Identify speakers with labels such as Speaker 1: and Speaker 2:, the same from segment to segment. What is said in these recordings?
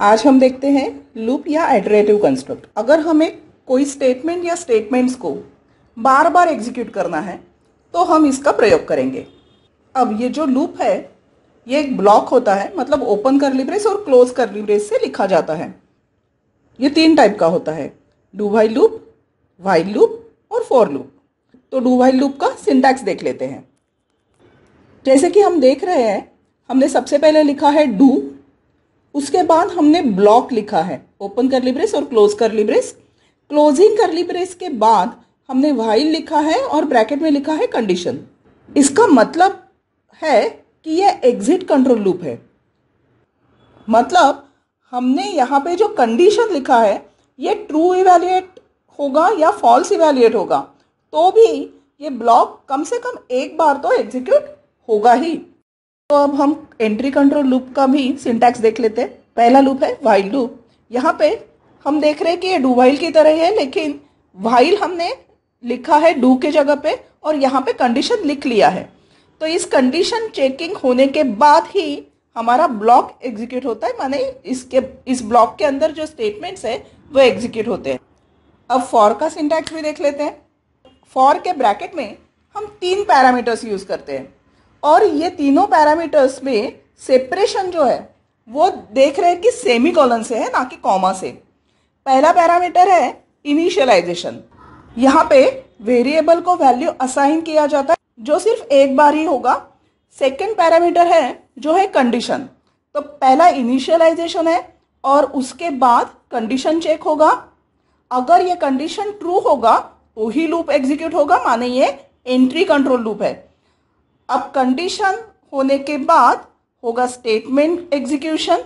Speaker 1: आज हम देखते हैं लूप या एडरेटिव कंस्ट्रक्ट अगर हमें कोई स्टेटमेंट या स्टेटमेंट्स को बार बार एग्जीक्यूट करना है तो हम इसका प्रयोग करेंगे। अब ये जो लूप है, ये एक ब्लॉक होता है मतलब ओपन करली ब्रेस और क्लोज करली ब्रेस से लिखा जाता है। ये तीन टाइप का होता है do while loop while loop और फॉर लूप तो डू वाई लूप का सिंटैक्स देख लेते हैं। जैसे कि हम देख रहे हैं, हमने सबसे पहले लिखा है डू उसके बाद हमने ब्लॉक लिखा है। ओपन करली ब्रेस और close curly brace closing curly brace के बाद हमने वाइल लिखा है और ब्रैकेट में लिखा है कंडीशन इसका मतलब है कि यह एग्जिट कंट्रोल लूप है। मतलब हमने यहाँ पे जो कंडीशन लिखा है, ये ट्रू इवेल्युएट होगा या फॉल्स इवेल्युएट होगा। तो भी ये ब्लॉक कम से कम एक बार तो एग्जीक्यूट होगा ही। तो अब हम एंट्री कंट्रोल लूप का भी सिंटैक्स देख लेते हैं। पहला लूप है वाइल लूप यहाँ पे हम देख रहे हैं कि ये डू वाइल की तरह है लेकिन वाइल हमने लिखा है डू के जगह पे और यहाँ पे कंडीशन लिख लिया है। तो इस कंडीशन चेकिंग होने के बाद ही हमारा ब्लॉक एग्जीक्यूट होता है, माने इसके, इस ब्लॉक के अंदर जो स्टेटमेंट्स है, वो एग्जीक्यूट होते हैं। अब फॉर का सिंटैक्स भी देख लेते हैं। फॉर के ब्रैकेट में हम तीन पैरामीटर्स यूज़ करते हैं। और ये तीनों पैरामीटर्स में सेपरेशन जो है, वो देख रहे हैं कि सेमी कॉलन से है, ना कि कॉमा से। पहला पैरामीटर है इनिशियलाइजेशन यहाँ पे वेरिएबल को वैल्यू असाइन किया जाता है, जो सिर्फ़ एक बार ही होगा। सेकेंड पैरामीटर है, जो है कंडीशन तो पहला इनिशियलाइजेशन है और उसके बाद कंडीशन चेक होगा। अगर ये कंडीशन ट्रू होगा तो ही लूप एग्जीक्यूट होगा, माने ये एंट्री कंट्रोल लूप है। अब कंडीशन होने के बाद होगा स्टेटमेंट एग्जीक्यूशन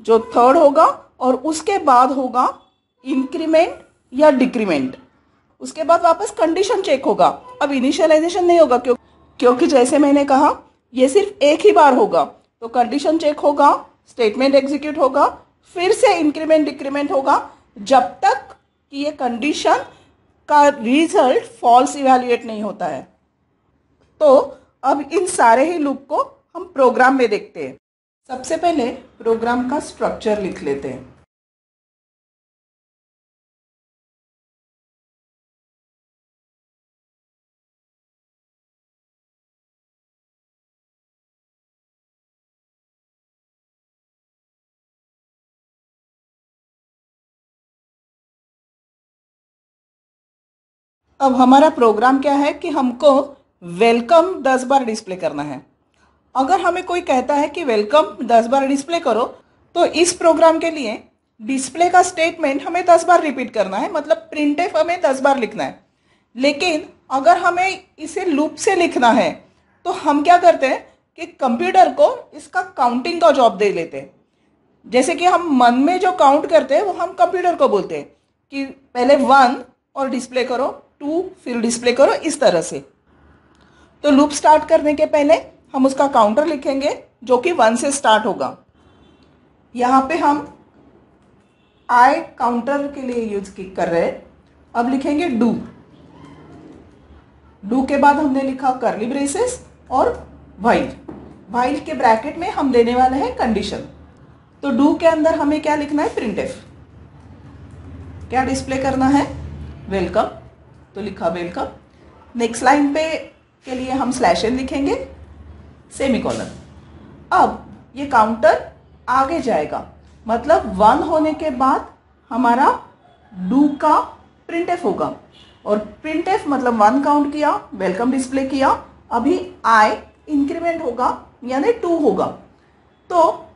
Speaker 1: जो थर्ड होगा और उसके बाद होगा इंक्रीमेंट या डिक्रीमेंट उसके बाद वापस कंडीशन चेक होगा। अब इनिशियलाइजेशन नहीं होगा क्यों क्योंकि जैसे मैंने कहा, ये सिर्फ़ एक ही बार होगा। तो कंडीशन चेक होगा स्टेटमेंट एग्जीक्यूट होगा, फिर से इंक्रीमेंट डिक्रीमेंट होगा। जब तक कि ये कंडीशन का रिज़ल्ट फॉल्स इवेल्युएट नहीं होता है। तो अब इन सारे ही लूप को हम प्रोग्राम में देखते हैं। सबसे पहले प्रोग्राम का स्ट्रक्चर लिख लेते हैं। अब हमारा प्रोग्राम क्या है कि हमको वेलकम दस बार डिस्प्ले करना है। अगर हमें कोई कहता है कि वेलकम दस बार डिस्प्ले करो तो इस प्रोग्राम के लिए डिस्प्ले का स्टेटमेंट हमें दस बार रिपीट करना है मतलब प्रिंट एफ़ हमें दस बार लिखना है। लेकिन अगर हमें इसे लूप से लिखना है तो हम क्या करते हैं कि कंप्यूटर को इसका काउंटिंग का जॉब दे लेते हैं। जैसे कि हम मन में जो काउंट करते हैं, वो हम कंप्यूटर को बोलते हैं कि पहले वन और डिस्प्ले करो, टू, फिर डिस्प्ले करो, इस तरह से। तो लूप स्टार्ट करने के पहले हम उसका काउंटर लिखेंगे, जो कि वन से स्टार्ट होगा। यहाँ पे हम आई काउंटर के लिए यूज़ कर रहे हैं। अब लिखेंगे डू डू के बाद हमने लिखा करली ब्रेसेस और वाइल वाइल के ब्रैकेट में हम देने वाले हैं कंडीशन तो डू के अंदर हमें क्या लिखना है? प्रिंट एफ़ क्या डिस्प्ले करना है? वेलकम तो लिखा वेलकम नेक्स्ट लाइन पे के लिए हम स्लैश एन लिखेंगे सेमी कॉलन अब ये काउंटर आगे जाएगा। मतलब वन होने के बाद हमारा डू का प्रिंट एफ़ होगा। और प्रिंट एफ़ मतलब वन काउंट किया वेलकम डिस्प्ले किया, अभी आई इंक्रीमेंट होगा, यानी टू होगा। तो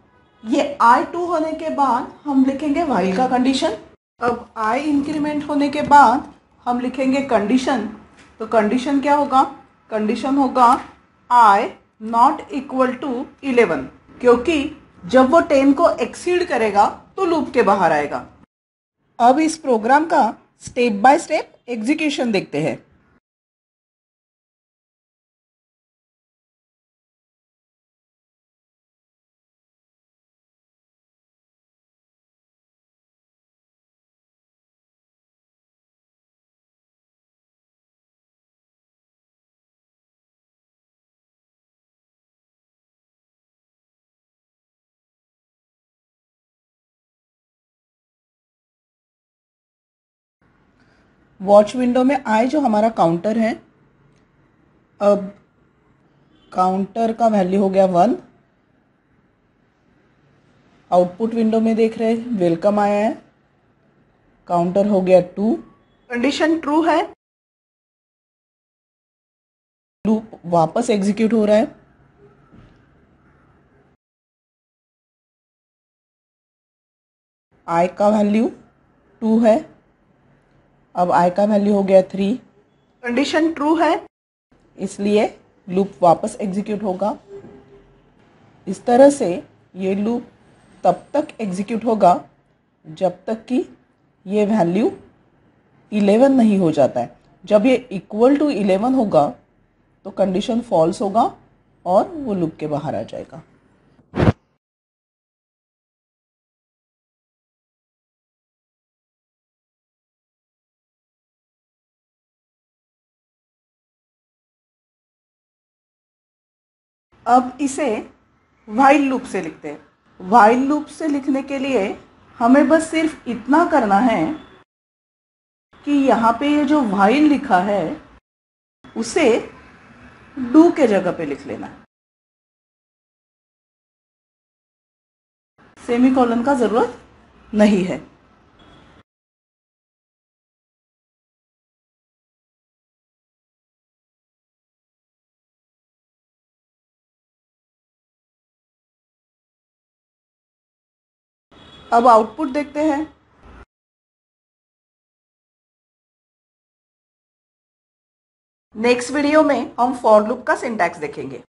Speaker 1: ये आई टू होने के बाद हम लिखेंगे वाइल का कंडीशन अब आई इंक्रीमेंट होने के बाद हम लिखेंगे कंडीशन तो कंडीशन क्या होगा? कंडीशन होगा I not equal to eleven क्योंकि जब वो टेन को एक्सीड करेगा तो लूप के बाहर आएगा। अब इस प्रोग्राम का स्टेप बाय स्टेप एग्जीक्यूशन देखते हैं। वॉच विंडो में आई जो हमारा काउंटर है। अब काउंटर का वैल्यू हो गया वन आउटपुट विंडो में देख रहे हैं वेलकम आया है। काउंटर हो गया टू कंडीशन ट्रू है। लूप वापस एग्जीक्यूट हो रहा है। आई का वैल्यू टू है। अब आई का वैल्यू हो गया थ्री कंडीशन ट्रू है? इसलिए लूप वापस एग्जीक्यूट होगा। इस तरह से ये लूप तब तक एग्जीक्यूट होगा जब तक कि ये वैल्यू इलेवन नहीं हो जाता है। जब ये इक्वल टू इलेवन होगा तो कंडीशन फॉल्स होगा और वो लूप के बाहर आ जाएगा। अब इसे वाइल लूप से लिखते हैं। वाइल लूप से लिखने के लिए हमें बस सिर्फ़ इतना करना है कि यहाँ पे ये जो वाइल लिखा है, उसे डू के जगह पे लिख लेना। है सेमी कॉलन का ज़रूरत नहीं है। अब आउटपुट देखते हैं। नेक्स्ट वीडियो में हम फॉर लूप का सिंटैक्स देखेंगे।